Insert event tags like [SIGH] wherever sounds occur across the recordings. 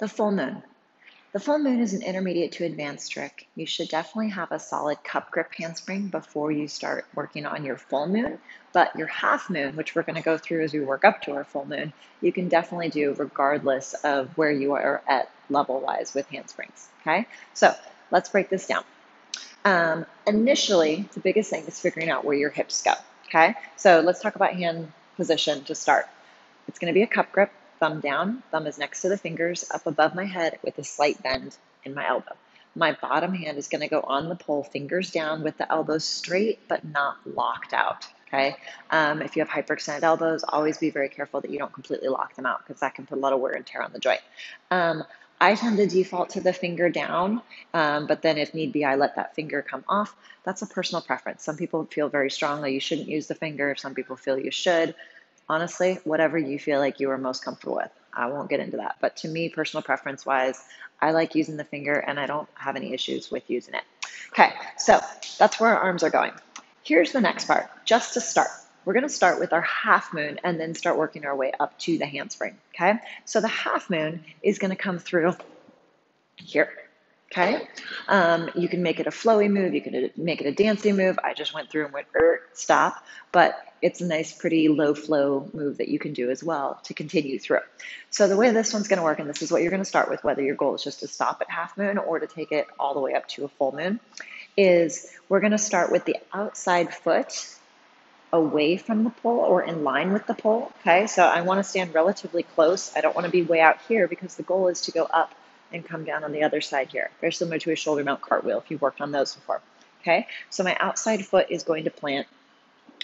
The full moon. The full moon is an intermediate to advanced trick. You should definitely have a solid cup grip handspring before you start working on your full moon. But your half moon, which we're going to go through as we work up to our full moon, you can definitely do regardless of where you are at level wise with handsprings. Okay, so let's break this down. Um, initially, the biggest thing is figuring out where your hips go. Okay, so let's talk about hand position to start. It's going to be a cup grip thumb down, thumb is next to the fingers, up above my head with a slight bend in my elbow. My bottom hand is going to go on the pole, fingers down with the elbows straight but not locked out. Okay. Um, if you have hyperextended elbows, always be very careful that you don't completely lock them out because that can put a lot of wear and tear on the joint. Um, I tend to default to the finger down, um, but then if need be, I let that finger come off. That's a personal preference. Some people feel very strongly you shouldn't use the finger. Some people feel you should honestly, whatever you feel like you are most comfortable with. I won't get into that. But to me, personal preference wise, I like using the finger and I don't have any issues with using it. Okay, so that's where our arms are going. Here's the next part, just to start. We're gonna start with our half moon and then start working our way up to the handspring, okay? So the half moon is gonna come through here, okay? Um, you can make it a flowy move, you can make it a dancing move. I just went through and went, er, stop, but it's a nice, pretty low flow move that you can do as well to continue through. So the way this one's gonna work, and this is what you're gonna start with, whether your goal is just to stop at half moon or to take it all the way up to a full moon, is we're gonna start with the outside foot away from the pole or in line with the pole, okay? So I wanna stand relatively close. I don't wanna be way out here because the goal is to go up and come down on the other side here. Very similar to a shoulder mount cartwheel if you've worked on those before. Okay, so my outside foot is going to plant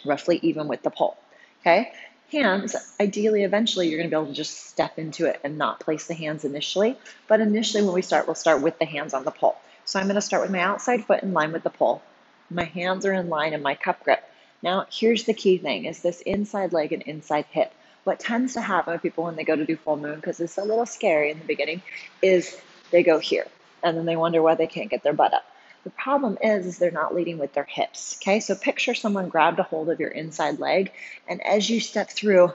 roughly even with the pole. Okay, hands, ideally, eventually you're going to be able to just step into it and not place the hands initially. But initially, when we start, we'll start with the hands on the pole. So I'm going to start with my outside foot in line with the pole. My hands are in line in my cup grip. Now, here's the key thing is this inside leg and inside hip what tends to happen with people when they go to do full moon, because it's a little scary in the beginning, is they go here and then they wonder why they can't get their butt up. The problem is, is they're not leading with their hips. Okay, so picture someone grabbed a hold of your inside leg, and as you step through,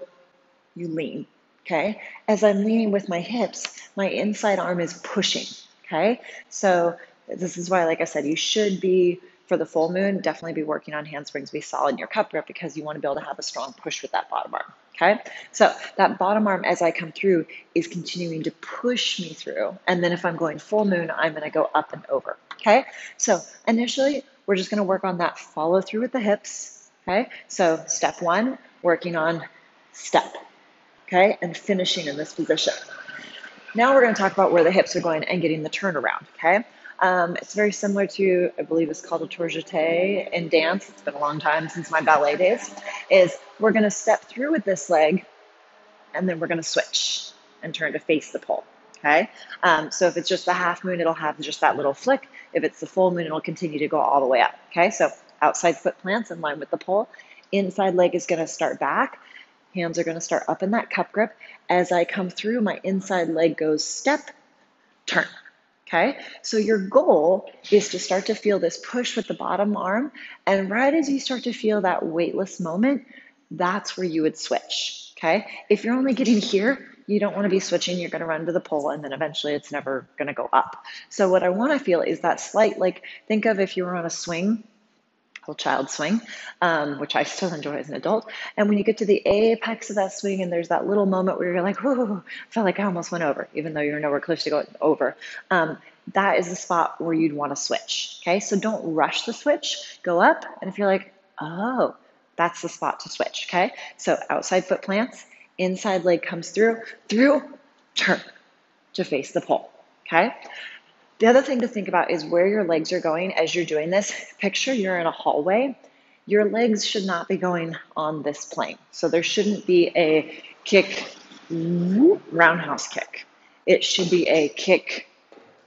you lean. Okay, as I'm leaning with my hips, my inside arm is pushing. Okay, so this is why, like I said, you should be for the full moon, definitely be working on handsprings, be solid in your cup grip because you want to be able to have a strong push with that bottom arm. Okay, so that bottom arm as I come through is continuing to push me through. And then if I'm going full moon, I'm going to go up and over. Okay, so initially we're just going to work on that follow through with the hips. Okay, so step one, working on step. Okay, and finishing in this position. Now we're going to talk about where the hips are going and getting the turnaround. Okay, um, it's very similar to, I believe it's called a tour jeté in dance. It's been a long time since my ballet days. Is we're going to step through with this leg, and then we're going to switch and turn to face the pole. Okay. Um, so if it's just the half moon, it'll have just that little flick. If it's the full moon, it'll continue to go all the way up. Okay. So outside foot plants in line with the pole. Inside leg is going to start back. Hands are going to start up in that cup grip. As I come through, my inside leg goes step, turn. Okay, so your goal is to start to feel this push with the bottom arm. And right as you start to feel that weightless moment, that's where you would switch. Okay, if you're only getting here, you don't want to be switching. You're going to run to the pole and then eventually it's never going to go up. So, what I want to feel is that slight, like, think of if you were on a swing whole child swing, um, which I still enjoy as an adult. And when you get to the apex of that swing, and there's that little moment where you're like, "Whoa!" I felt like I almost went over, even though you're nowhere close to going over. Um, that is the spot where you'd want to switch. Okay, so don't rush the switch. Go up, and if you're like, "Oh," that's the spot to switch. Okay, so outside foot plants, inside leg comes through, through, turn to face the pole. Okay, the other thing to think about is where your legs are going as you're doing this. [LAUGHS] Picture you're in a hallway. Your legs should not be going on this plane. So there shouldn't be a kick, roundhouse kick. It should be a kick,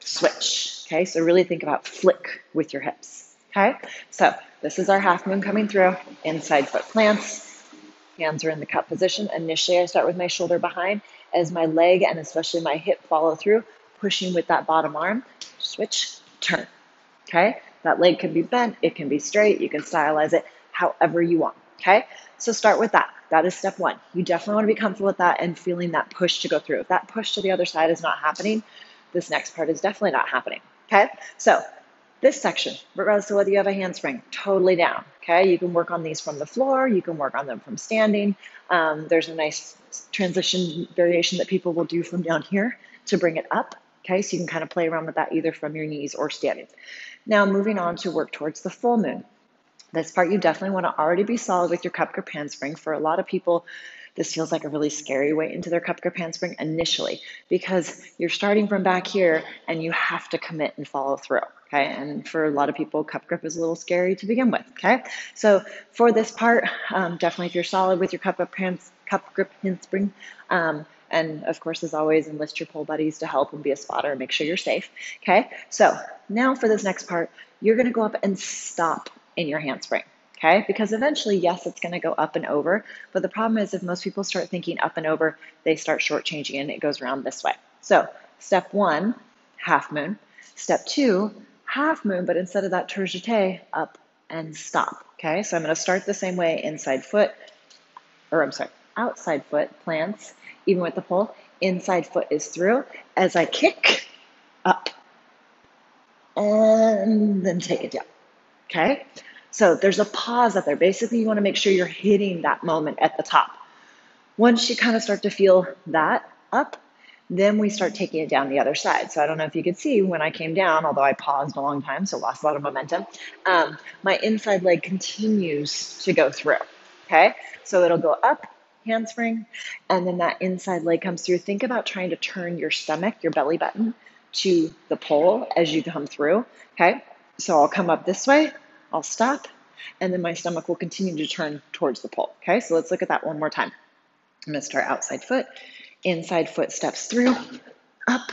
switch. Okay, so really think about flick with your hips. Okay, so this is our half moon coming through. Inside foot plants. Hands are in the cup position. Initially, I start with my shoulder behind as my leg and especially my hip follow through pushing with that bottom arm, switch, turn. Okay? That leg can be bent, it can be straight, you can stylize it however you want. Okay, so start with that. That is step one. You definitely want to be comfortable with that and feeling that push to go through. If that push to the other side is not happening, this next part is definitely not happening. Okay, so this section, regardless of whether you have a handspring, totally down. Okay, you can work on these from the floor, you can work on them from standing. Um, there's a nice transition variation that people will do from down here to bring it up. Okay, so you can kind of play around with that either from your knees or standing. Now, moving on to work towards the full moon. This part you definitely want to already be solid with your cup grip handspring. For a lot of people, this feels like a really scary way into their cup grip handspring initially because you're starting from back here and you have to commit and follow through. Okay, and for a lot of people, cup grip is a little scary to begin with. Okay, so for this part, um, definitely if you're solid with your cup grip, hands, cup grip handspring, um, and of course, as always, enlist your pole buddies to help and be a spotter and make sure you're safe. Okay, so now for this next part, you're going to go up and stop in your handspring okay? Because eventually, yes, it's going to go up and over. But the problem is, if most people start thinking up and over, they start shortchanging and it goes around this way. So, step one, half moon. Step two, half moon, but instead of that tour jeté, up and stop, okay? So, I'm going to start the same way inside foot, or I'm sorry, outside foot plants, even with the pole. Inside foot is through. As I kick, up, and then take it down, okay? So there's a pause up there. Basically, you want to make sure you're hitting that moment at the top. Once you kind of start to feel that up, then we start taking it down the other side. So I don't know if you could see when I came down, although I paused a long time, so lost a lot of momentum. Um, my inside leg continues to go through. Okay, so it'll go up, handspring, and then that inside leg comes through. Think about trying to turn your stomach, your belly button, to the pole as you come through. Okay, so I'll come up this way, I'll stop, and then my stomach will continue to turn towards the pole. Okay, so let's look at that one more time. I'm gonna start outside foot, inside foot steps through, up,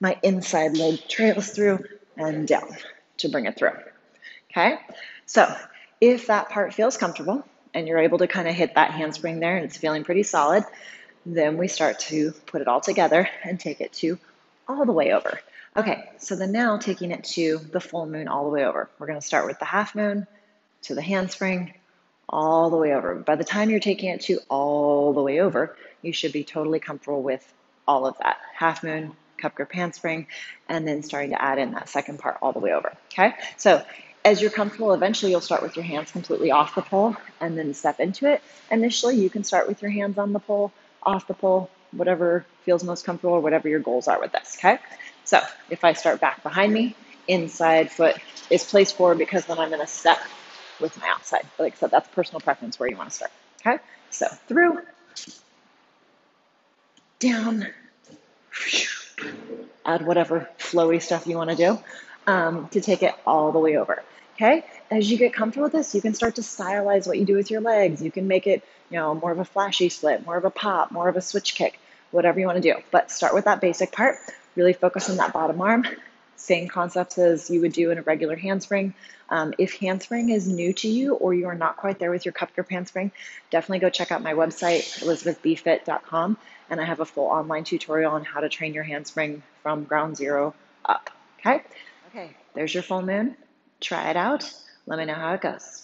my inside leg trails through, and down to bring it through. Okay, so if that part feels comfortable and you're able to kind of hit that handspring there and it's feeling pretty solid, then we start to put it all together and take it to all the way over. Okay, so then now taking it to the full moon all the way over. We're going to start with the half moon to the handspring all the way over. By the time you're taking it to all the way over, you should be totally comfortable with all of that. Half moon, cup grip handspring, and then starting to add in that second part all the way over. Okay, so as you're comfortable, eventually you'll start with your hands completely off the pole and then step into it. Initially, you can start with your hands on the pole, off the pole, whatever feels most comfortable or whatever your goals are with this. Okay. So if I start back behind me, inside foot is placed forward because then I'm going to step with my outside. Like I said, that's personal preference where you want to start. Okay, so through, down, add whatever flowy stuff you want to do um, to take it all the way over. Okay, as you get comfortable with this, you can start to stylize what you do with your legs. You can make it, you know, more of a flashy split, more of a pop, more of a switch kick, whatever you want to do. But start with that basic part. Really focus on that bottom arm. Same concepts as you would do in a regular handspring. Um, if handspring is new to you or you are not quite there with your cup grip handspring, definitely go check out my website, elizabethbfit.com, and I have a full online tutorial on how to train your handspring from ground zero up. Okay? Okay, there's your full moon. Try it out. Let me know how it goes.